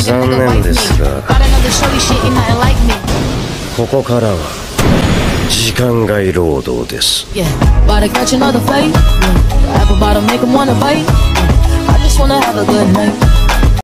残念ですがここからは時間外労働です。